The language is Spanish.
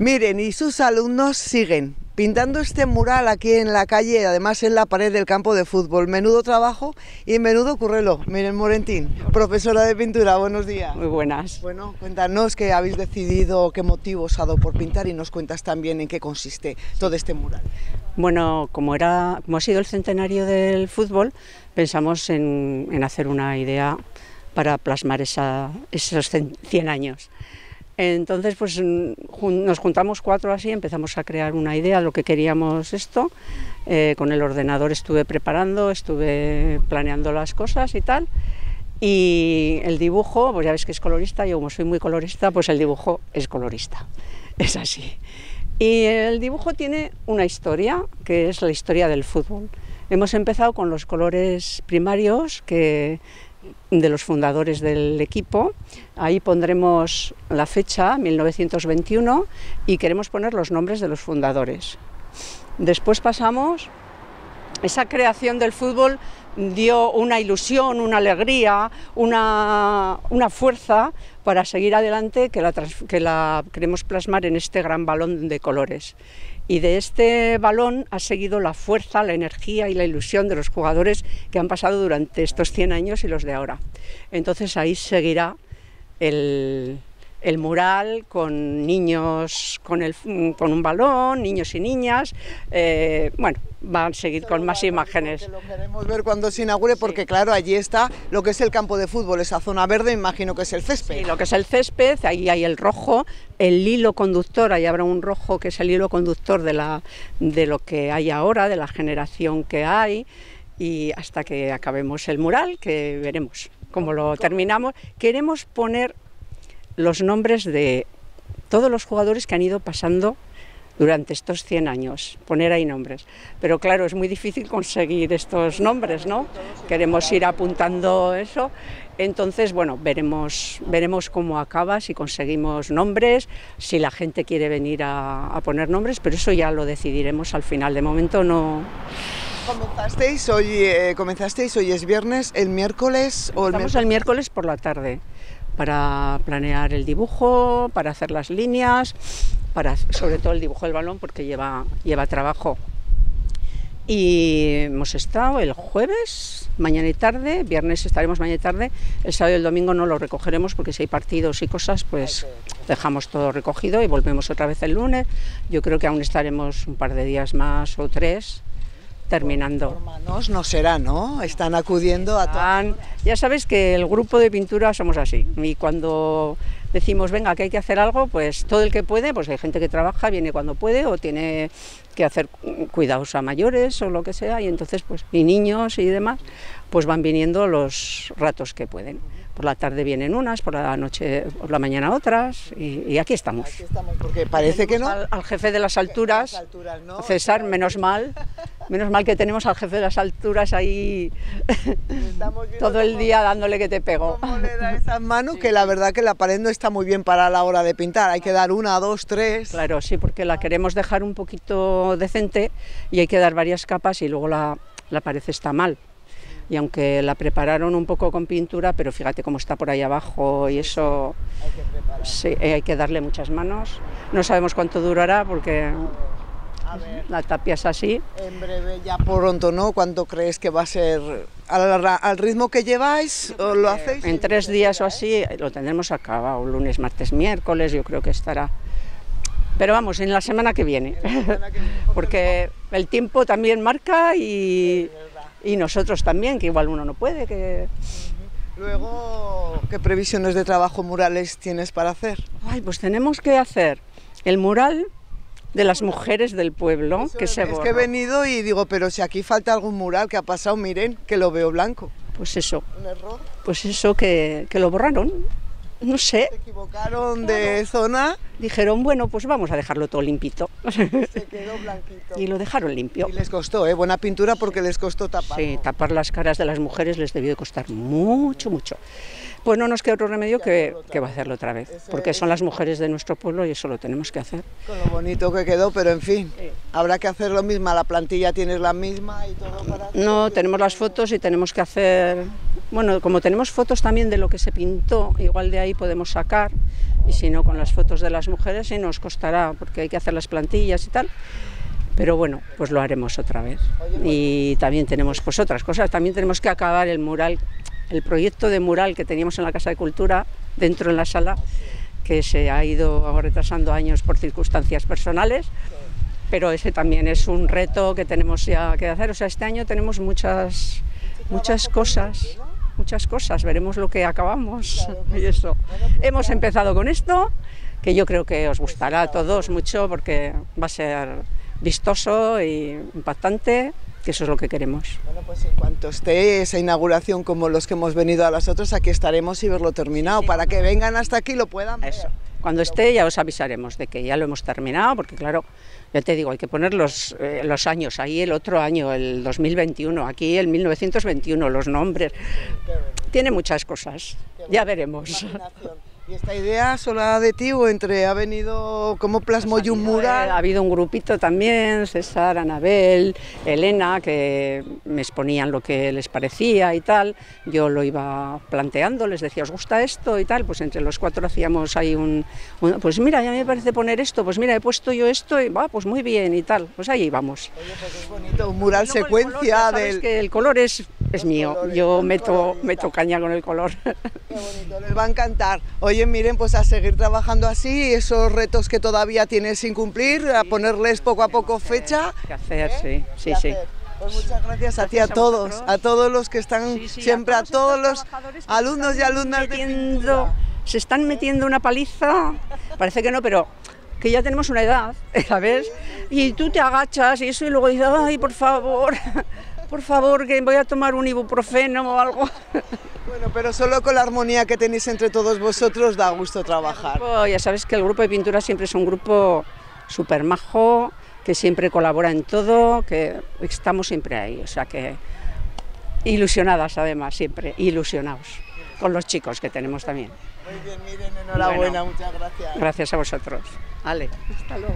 Miren, y sus alumnos siguen pintando este mural aquí en la calle, además en la pared del campo de fútbol. Menudo trabajo y menudo currelo. Miren Morentín, profesora de pintura, buenos días. Muy buenas. Bueno, cuéntanos qué habéis decidido, qué motivos ha dado por pintar y nos cuentas también en qué consiste todo este mural. Bueno, como, era, como ha sido el centenario del fútbol, pensamos en, en hacer una idea para plasmar esa, esos 100 años. Entonces, pues nos juntamos cuatro así, empezamos a crear una idea de lo que queríamos esto. Eh, con el ordenador estuve preparando, estuve planeando las cosas y tal. Y el dibujo, pues ya ves que es colorista, yo como soy muy colorista, pues el dibujo es colorista, es así. Y el dibujo tiene una historia, que es la historia del fútbol. Hemos empezado con los colores primarios, que de los fundadores del equipo. Ahí pondremos la fecha, 1921, y queremos poner los nombres de los fundadores. Después pasamos, esa creación del fútbol dio una ilusión, una alegría, una, una fuerza para seguir adelante que la, que la queremos plasmar en este gran balón de colores y de este balón ha seguido la fuerza, la energía y la ilusión de los jugadores que han pasado durante estos 100 años y los de ahora. Entonces ahí seguirá el, el mural con niños con, el, con un balón, niños y niñas. Eh, bueno, van a seguir con más imágenes. Lo queremos ver cuando se inaugure porque claro, allí está lo que es el campo de fútbol, esa zona verde, imagino que es el césped. Sí, lo que es el césped, ahí hay el rojo, el hilo conductor, ahí habrá un rojo que es el hilo conductor de, la, de lo que hay ahora, de la generación que hay y hasta que acabemos el mural, que veremos cómo lo terminamos. Queremos poner los nombres de todos los jugadores que han ido pasando durante estos 100 años, poner ahí nombres. Pero claro, es muy difícil conseguir estos nombres, ¿no? Queremos ir apuntando eso. Entonces, bueno, veremos, veremos cómo acaba, si conseguimos nombres, si la gente quiere venir a, poner nombres, pero eso ya lo decidiremos al final. De momento no... ¿Comenzasteis hoy, eh, comenzasteis hoy es viernes, el miércoles o el Estamos el miércoles por la tarde para planear el dibujo, para hacer las líneas, para sobre todo el dibujo del balón porque lleva, lleva trabajo. Y hemos estado el jueves, mañana y tarde, viernes estaremos mañana y tarde, el sábado y el domingo no lo recogeremos porque si hay partidos y cosas, pues dejamos todo recogido y volvemos otra vez el lunes. Yo creo que aún estaremos un par de días más o tres terminando. Hermanos no será, ¿no? Están acudiendo a todo. Ya sabes que el grupo de pintura somos así. Y cuando decimos, venga, que hay que hacer algo, pues todo el que puede, pues hay gente que trabaja, viene cuando puede o tiene que hacer cuidados a mayores o lo que sea, y entonces, pues, y niños y demás, pues van viniendo los ratos que pueden. Por la tarde vienen unas, por la noche, por la mañana otras, y, aquí estamos. Aquí estamos, porque parece que no. Al, jefe de las alturas, César, menos mal, menos mal que tenemos al jefe de las alturas ahí todo el día dándole que te pego. ¿Cómo le da esas manos? Que la verdad que la pared no está muy bien para la hora de pintar, hay que dar una, dos, tres. Claro, sí, porque la queremos dejar un poquito decente y hay que dar varias capas y luego la, la pared está mal y aunque la prepararon un poco con pintura, pero fíjate cómo está por ahí abajo y eso sí, hay que darle muchas manos. No sabemos cuánto durará porque la tapia es así. En breve, ya pronto, ¿no? ¿Cuánto crees que va a ser? ¿Al, ritmo que lleváis o lo hacéis? En tres días o así lo tendremos acabado, lunes, martes, miércoles, yo creo que estará. Pero vamos, en la semana que viene, porque el tiempo también marca y y nosotros también, que igual uno no puede. Que... Luego, ¿qué previsiones de trabajo murales tienes para hacer? Ay, pues tenemos que hacer el mural de las mujeres del pueblo que se Es que he venido y digo, pero si aquí falta algún mural que ha pasado, miren, que lo veo blanco. Pues eso. ¿Un error? Pues eso, que, que lo borraron no sé. Se equivocaron de zona. Dijeron, bueno, pues vamos a dejarlo todo limpito. Se quedó blanquito. Y lo dejaron limpio. Y les costó, ¿eh? Buena pintura porque les costó tapar. Sí, tapar las caras de las mujeres les debió de costar mucho, mucho. Pues no nos queda otro remedio que, que va a hacerlo otra vez, porque son las mujeres de nuestro pueblo y eso lo tenemos que hacer. Con lo bonito que quedó, pero en fin, habrá que hacer lo mismo, la plantilla tienes la misma y todo para... No, tenemos las fotos y tenemos que hacer bueno, como tenemos fotos también de lo que se pintó, igual de ahí podemos sacar, y si no, con las fotos de las mujeres sí nos costará, porque hay que hacer las plantillas y tal. Pero bueno, pues lo haremos otra vez. Y también tenemos pues otras cosas, también tenemos que acabar el mural, el proyecto de mural que teníamos en la Casa de Cultura, dentro en la sala, que se ha ido retrasando años por circunstancias personales, pero ese también es un reto que tenemos ya que hacer. O sea, este año tenemos muchas, muchas cosas, muchas cosas, veremos lo que acabamos y eso. Hemos empezado con esto, que yo creo que os gustará a todos mucho porque va a ser vistoso y impactante, que eso es lo que queremos. Bueno, pues en cuanto esté esa inauguración como los que hemos venido a las otras, aquí estaremos y verlo terminado, para que vengan hasta aquí y lo puedan ver. Eso. Cuando esté ya os avisaremos de que ya lo hemos terminado, porque claro, ya te digo, hay que poner los, eh, los años, ahí el otro año, el 2021, aquí el 1921, los nombres. Tiene muchas cosas, ya veremos. ¿Y esta idea sola de ti o entre ha venido como plasmo y un mural? Ha habido un grupito también, César, Anabel, Elena, que me exponían lo que les parecía y tal. Yo lo iba planteando, les decía, ¿os gusta esto y tal? Pues entre los cuatro hacíamos ahí un, un pues mira, ya me parece poner esto, pues mira, he puesto yo esto y va, pues muy bien y tal. Pues ahí vamos. Oye, pues es bonito, un mural secuencia color, del... que el color es, es mío, yo meto, meto caña con el color. Qué bonito, les va a encantar. Oye, miren, pues a seguir trabajando así, esos retos que todavía tienes sin cumplir, a ponerles poco a poco fecha. Que hacer, ¿eh? sí, sí, ¿Qué sí. Pues muchas gracias a ti, a todos, a todos los que están Sí, sí, siempre, a todos los alumnos y alumnas metiendo-. Se están metiendo una paliza, parece que no, pero que ya tenemos una edad, ¿sabes? Y tú te agachas y eso y luego dices, ay, por favor, por favor, que voy a tomar un ibuprofeno o algo. Bueno, pero solo con la armonía que tenéis entre todos vosotros da gusto trabajar. grupo, ya sabes que el grupo de pintura siempre es un grupo súper majo, que siempre colabora en todo, que estamos siempre ahí, o sea que ilusionadas además, siempre, ilusionados, con los chicos que tenemos también. Muy bien, miren, enhorabuena, Bueno. muchas gracias. Gracias a vosotros. Ale, hasta luego.